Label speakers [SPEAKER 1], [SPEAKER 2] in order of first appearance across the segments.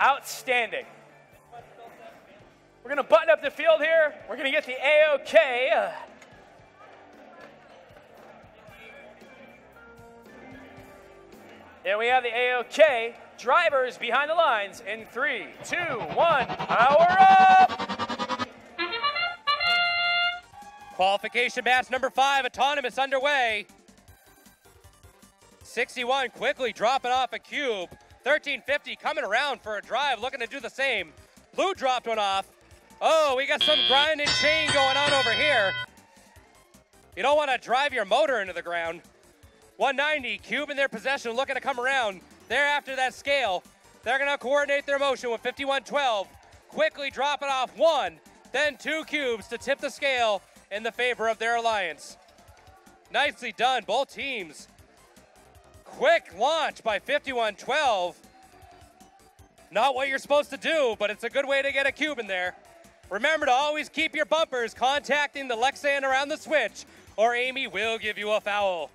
[SPEAKER 1] Outstanding. We're going to button up the field here. We're going to get the AOK. And we have the AOK drivers behind the lines in three, two, one, power up!
[SPEAKER 2] Qualification match number five, autonomous underway. 61 quickly dropping off a cube. 1350 coming around for a drive, looking to do the same. Blue dropped one off. Oh, we got some grind and chain going on over here. You don't want to drive your motor into the ground. 190, cube in their possession, looking to come around. They're after that scale. They're going to coordinate their motion with 5112. Quickly dropping off one, then two cubes to tip the scale in the favor of their alliance. Nicely done, both teams. Quick launch by 5112. Not what you're supposed to do, but it's a good way to get a cube in there. Remember to always keep your bumpers contacting the Lexan around the switch, or Amy will give you a foul.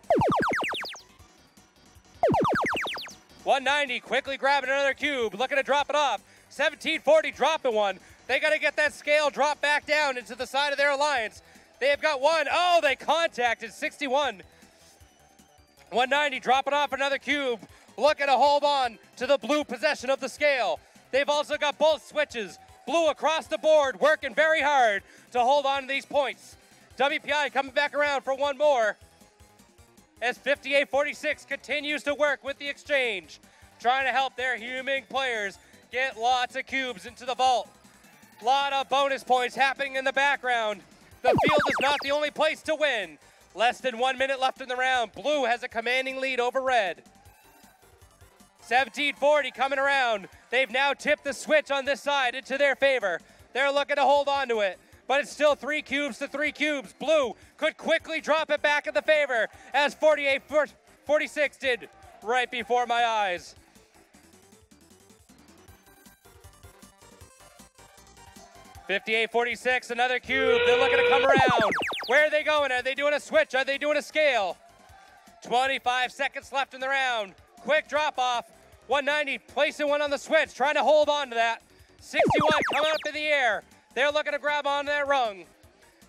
[SPEAKER 2] 190 quickly grabbing another cube, looking to drop it off. 1740 dropping one. They got to get that scale drop back down into the side of their alliance. They have got one. Oh, they contacted 61. 190 dropping off another cube, looking to hold on to the blue possession of the scale. They've also got both switches. Blue across the board, working very hard to hold on to these points. WPI coming back around for one more as 5846 continues to work with the exchange, trying to help their human players get lots of cubes into the vault. Lot of bonus points happening in the background. The field is not the only place to win. Less than one minute left in the round. Blue has a commanding lead over red. 1740 coming around. They've now tipped the switch on this side into their favor. They're looking to hold on to it but it's still three cubes to three cubes. Blue could quickly drop it back in the favor as 48 46 did right before my eyes. Fifty-eight, forty-six, another cube. They're looking to come around. Where are they going? Are they doing a switch? Are they doing a scale? 25 seconds left in the round. Quick drop off. 190, placing one on the switch, trying to hold on to that. 61 coming up in the air. They're looking to grab on that rung.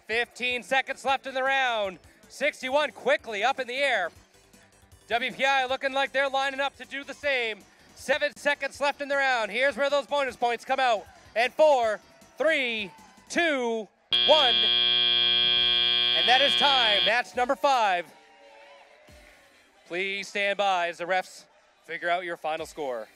[SPEAKER 2] 15 seconds left in the round. 61 quickly up in the air. WPI looking like they're lining up to do the same. Seven seconds left in the round. Here's where those bonus points come out. And four, three, two, one. And that is time. Match number five. Please stand by as the refs figure out your final score.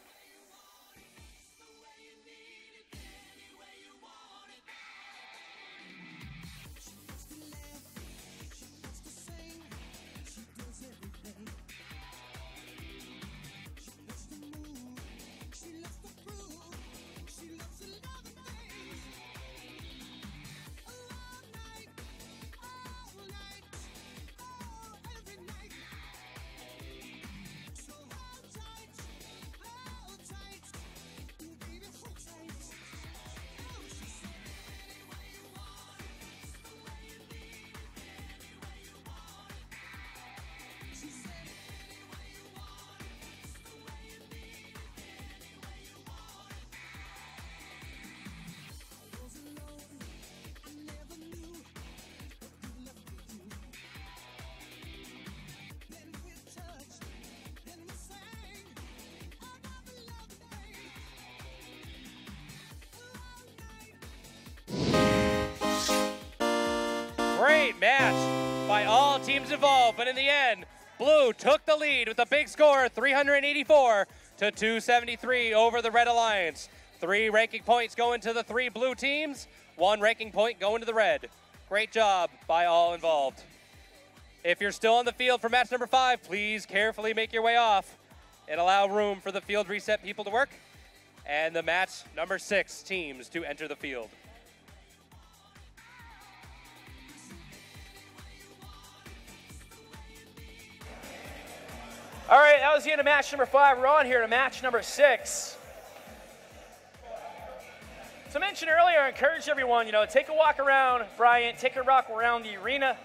[SPEAKER 2] Teams involved, but in the end, Blue took the lead with a big score, 384 to 273 over the Red Alliance. Three ranking points going to the three blue teams, one ranking point going to the red. Great job by all involved. If you're still on the field for match number five, please carefully make your way off and allow room for the field reset people to work and the match number six teams to enter the field.
[SPEAKER 1] All right, that was the end of match number five. We're on here to match number six. So I mentioned earlier, I encourage everyone, you know, take a walk around Bryant, take a walk around the arena.